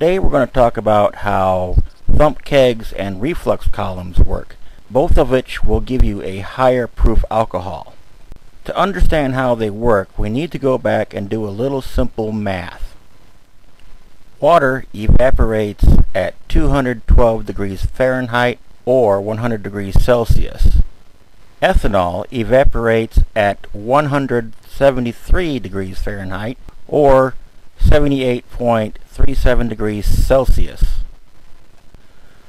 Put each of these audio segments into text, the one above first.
Today we're going to talk about how thump kegs and reflux columns work, both of which will give you a higher proof alcohol. To understand how they work, we need to go back and do a little simple math. Water evaporates at 212 degrees Fahrenheit or 100 degrees Celsius. Ethanol evaporates at 173 degrees Fahrenheit or 78.37 degrees Celsius.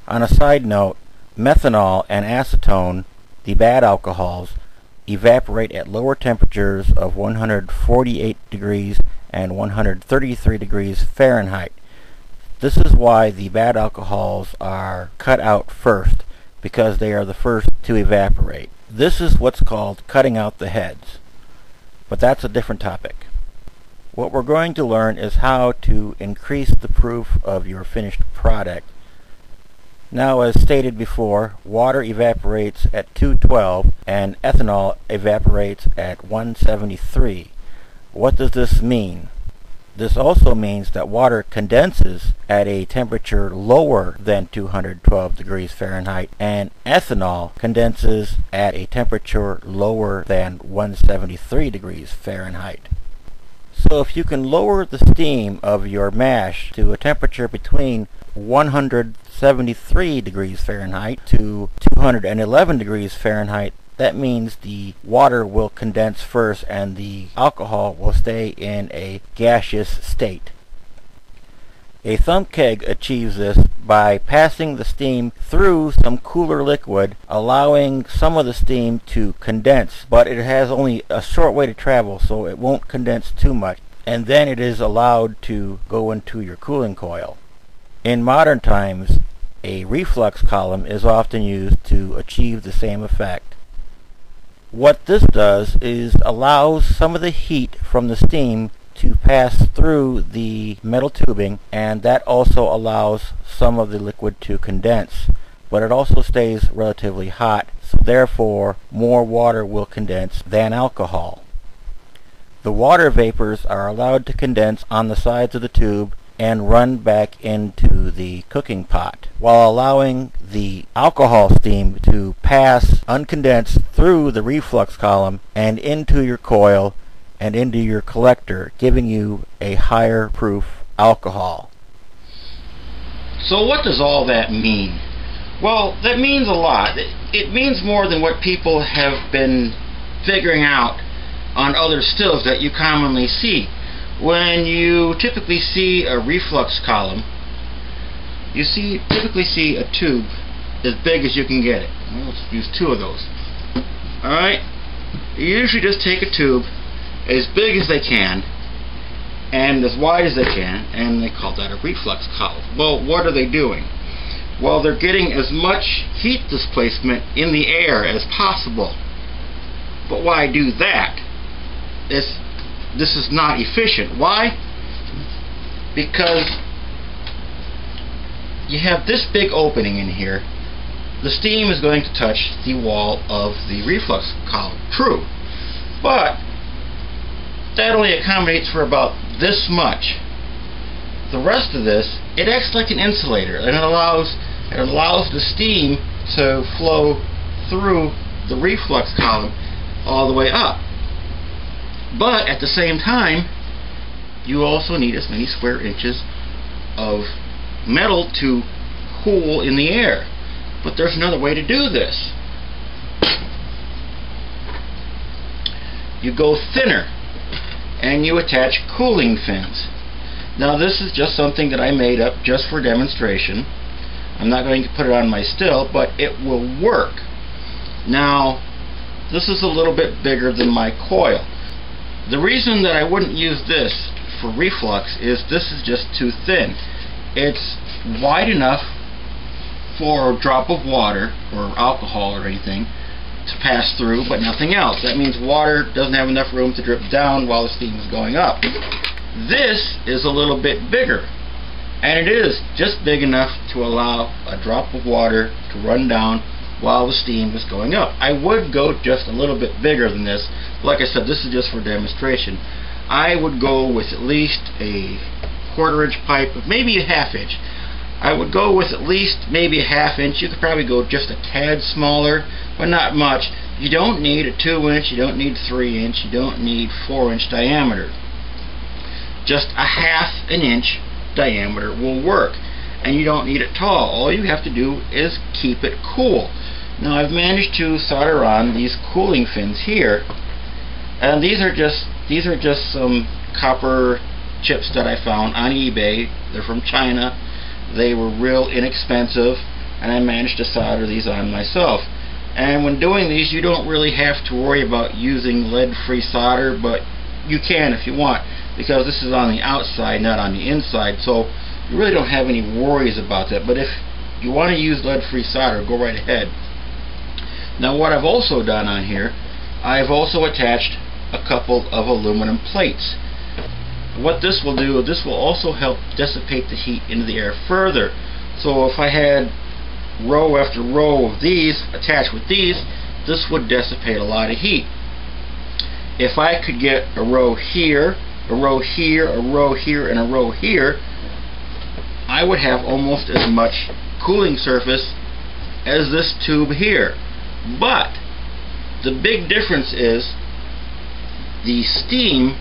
On a side note, methanol and acetone, the bad alcohols, evaporate at lower temperatures of 148 degrees and 133 degrees Fahrenheit. This is why the bad alcohols are cut out first, because they are the first to evaporate. This is what's called cutting out the heads. But that's a different topic. What we're going to learn is how to increase the proof of your finished product. Now as stated before, water evaporates at 212 and ethanol evaporates at 173. What does this mean? This also means that water condenses at a temperature lower than 212 degrees Fahrenheit and ethanol condenses at a temperature lower than 173 degrees Fahrenheit. So if you can lower the steam of your mash to a temperature between 173 degrees Fahrenheit to 211 degrees Fahrenheit, that means the water will condense first and the alcohol will stay in a gaseous state. A thump keg achieves this by passing the steam through some cooler liquid, allowing some of the steam to condense, but it has only a short way to travel, so it won't condense too much, and then it is allowed to go into your cooling coil. In modern times, a reflux column is often used to achieve the same effect. What this does is allows some of the heat from the steam to pass through the metal tubing and that also allows some of the liquid to condense but it also stays relatively hot so therefore more water will condense than alcohol. The water vapors are allowed to condense on the sides of the tube and run back into the cooking pot while allowing the alcohol steam to pass uncondensed through the reflux column and into your coil and into your collector giving you a higher proof alcohol. So what does all that mean? Well, that means a lot. It means more than what people have been figuring out on other stills that you commonly see when you typically see a reflux column, you see typically see a tube as big as you can get it. Let's use two of those. Alright? You usually just take a tube as big as they can and as wide as they can and they call that a reflux column. Well, what are they doing? Well, they're getting as much heat displacement in the air as possible. But why do that? It's this is not efficient. Why? Because you have this big opening in here. The steam is going to touch the wall of the reflux column. True. But that only accommodates for about this much. The rest of this, it acts like an insulator and it allows it allows the steam to flow through the reflux column all the way up. But at the same time, you also need as many square inches of metal to cool in the air. But there's another way to do this. You go thinner and you attach cooling fins. Now this is just something that I made up just for demonstration. I'm not going to put it on my still, but it will work. Now, this is a little bit bigger than my coil. The reason that I wouldn't use this for reflux is this is just too thin. It's wide enough for a drop of water or alcohol or anything to pass through, but nothing else. That means water doesn't have enough room to drip down while the steam is going up. This is a little bit bigger, and it is just big enough to allow a drop of water to run down while the steam is going up. I would go just a little bit bigger than this. Like I said, this is just for demonstration. I would go with at least a quarter inch pipe, maybe a half inch. I would go with at least maybe a half inch. You could probably go just a tad smaller, but not much. You don't need a 2 inch, you don't need 3 inch, you don't need 4 inch diameter. Just a half an inch diameter will work. And you don't need it tall. All you have to do is keep it cool. Now I've managed to solder on these cooling fins here. And these are just these are just some copper chips that I found on eBay. They're from China. They were real inexpensive and I managed to solder these on myself. And when doing these, you don't really have to worry about using lead-free solder, but you can if you want, because this is on the outside, not on the inside, so you really don't have any worries about that. But if you want to use lead-free solder, go right ahead. Now what I've also done on here, I've also attached a couple of aluminum plates. What this will do, this will also help dissipate the heat into the air further. So if I had row after row of these attached with these, this would dissipate a lot of heat. If I could get a row here, a row here, a row here, and a row here, I would have almost as much cooling surface as this tube here. But the big difference is the steam,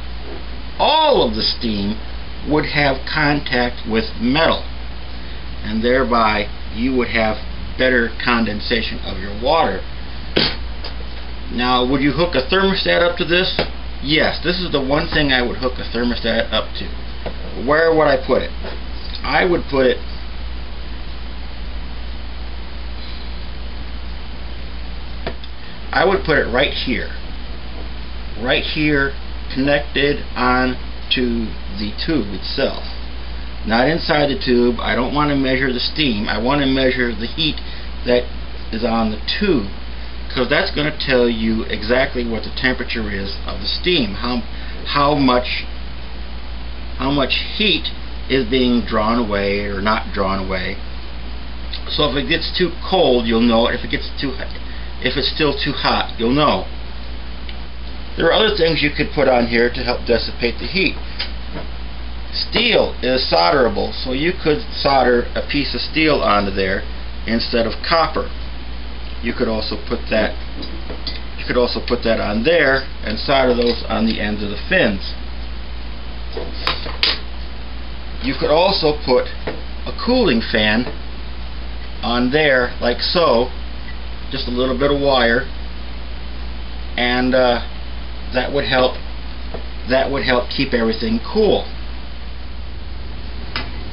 all of the steam, would have contact with metal and thereby you would have better condensation of your water. Now, would you hook a thermostat up to this? Yes, this is the one thing I would hook a thermostat up to. Where would I put it? I would put it I would put it right here. Right here, connected on to the tube itself not inside the tube. I don't want to measure the steam. I want to measure the heat that is on the tube because that's going to tell you exactly what the temperature is of the steam, how how much how much heat is being drawn away or not drawn away. So if it gets too cold, you'll know. If it gets too if it's still too hot, you'll know. There are other things you could put on here to help dissipate the heat. Steel is solderable, so you could solder a piece of steel onto there instead of copper. You could also put that you could also put that on there and solder those on the ends of the fins. You could also put a cooling fan on there like so, just a little bit of wire, and uh, that would help that would help keep everything cool.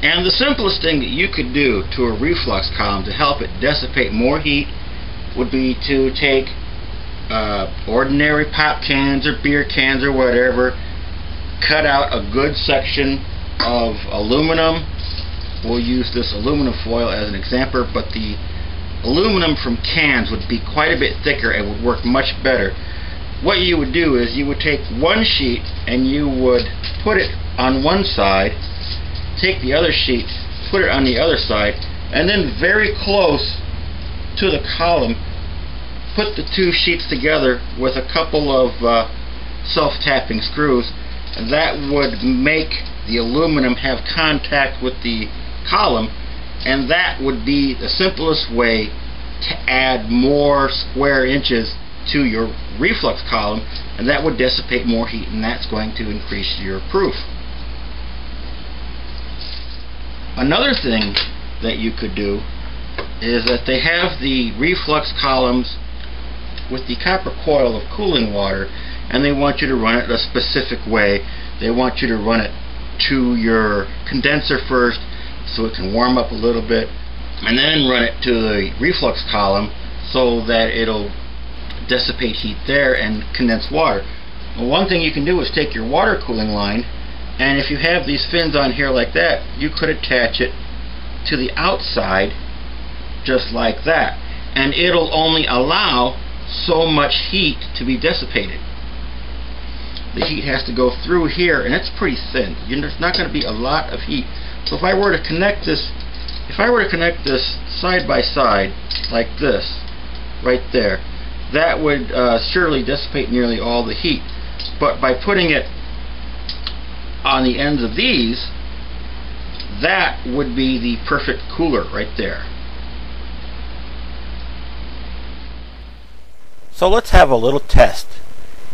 And the simplest thing that you could do to a reflux column to help it dissipate more heat would be to take uh, ordinary pop cans or beer cans or whatever, cut out a good section of aluminum. We'll use this aluminum foil as an example, but the aluminum from cans would be quite a bit thicker and would work much better. What you would do is you would take one sheet and you would put it on one side take the other sheet, put it on the other side, and then very close to the column, put the two sheets together with a couple of uh, self-tapping screws. And that would make the aluminum have contact with the column, and that would be the simplest way to add more square inches to your reflux column, and that would dissipate more heat, and that's going to increase your proof. Another thing that you could do is that they have the reflux columns with the copper coil of cooling water and they want you to run it a specific way. They want you to run it to your condenser first so it can warm up a little bit and then run it to the reflux column so that it'll dissipate heat there and condense water. Well, one thing you can do is take your water cooling line and if you have these fins on here like that you could attach it to the outside just like that. And it'll only allow so much heat to be dissipated. The heat has to go through here and it's pretty thin. There's not going to be a lot of heat. So if I were to connect this if I were to connect this side by side like this right there that would uh, surely dissipate nearly all the heat. But by putting it on the ends of these that would be the perfect cooler right there. So let's have a little test.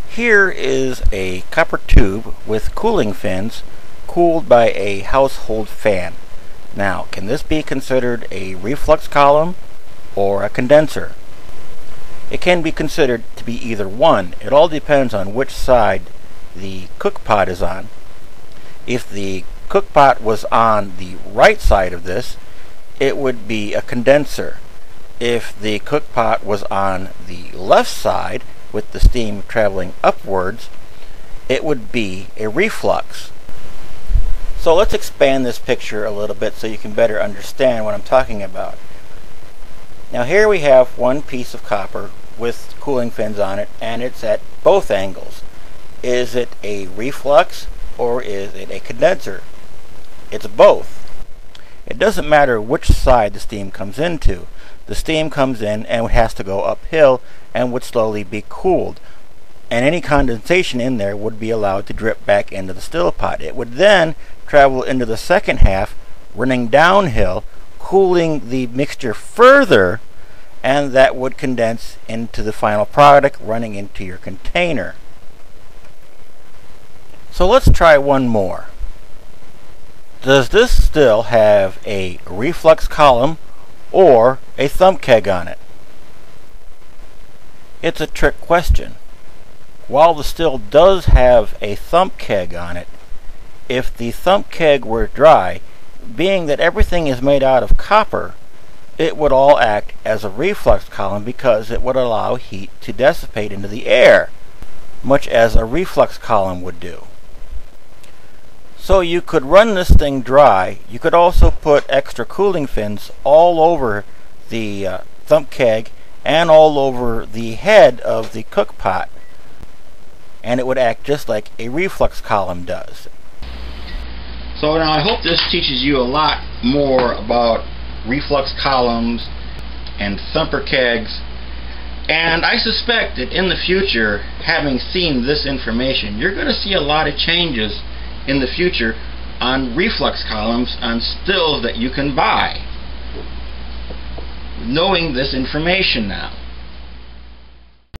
Here is a copper tube with cooling fins cooled by a household fan. Now, can this be considered a reflux column or a condenser? It can be considered to be either one. It all depends on which side the cook pot is on. If the cook pot was on the right side of this, it would be a condenser. If the cook pot was on the left side, with the steam traveling upwards, it would be a reflux. So let's expand this picture a little bit so you can better understand what I'm talking about. Now here we have one piece of copper with cooling fins on it and it's at both angles. Is it a reflux or is it a condenser? It's both. It doesn't matter which side the steam comes into. The steam comes in and has to go uphill and would slowly be cooled. And any condensation in there would be allowed to drip back into the still pot. It would then travel into the second half, running downhill, cooling the mixture further and that would condense into the final product running into your container. So let's try one more. Does this still have a reflux column or a thump keg on it? It's a trick question. While the still does have a thump keg on it, if the thump keg were dry, being that everything is made out of copper, it would all act as a reflux column because it would allow heat to dissipate into the air, much as a reflux column would do. So you could run this thing dry. You could also put extra cooling fins all over the uh, thump keg and all over the head of the cook pot. And it would act just like a reflux column does. So now I hope this teaches you a lot more about reflux columns, and thumper kegs. And I suspect that in the future, having seen this information, you're going to see a lot of changes in the future on reflux columns on stills that you can buy. Knowing this information now.